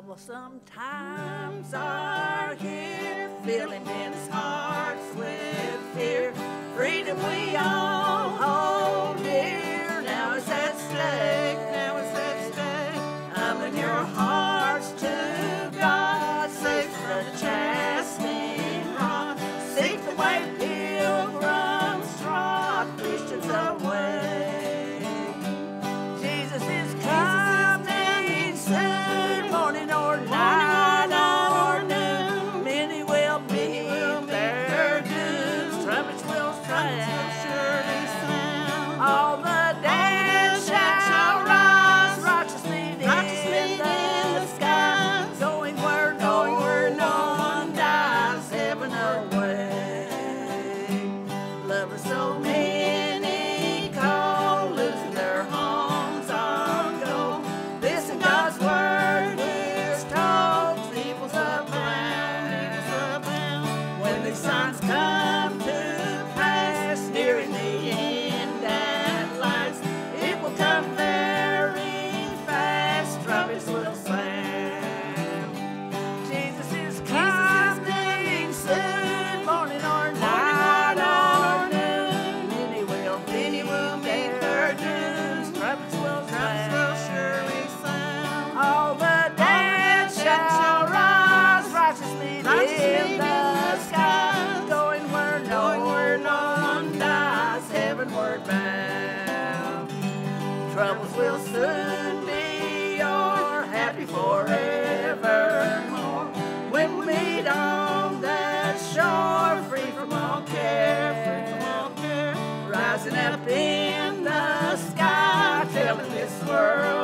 troublesome times are here, hearts in the sky, going where no one dies, heavenward bound. Troubles will soon be over, happy forevermore when we meet on that shore, free from all care, free from all care, rising up in the sky, telling this world.